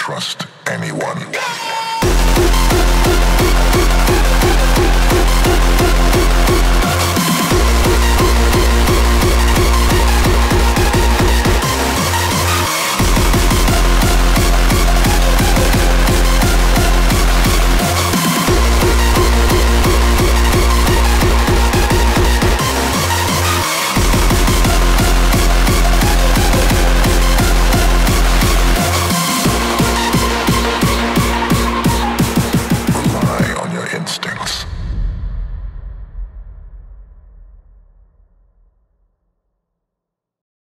trust anyone.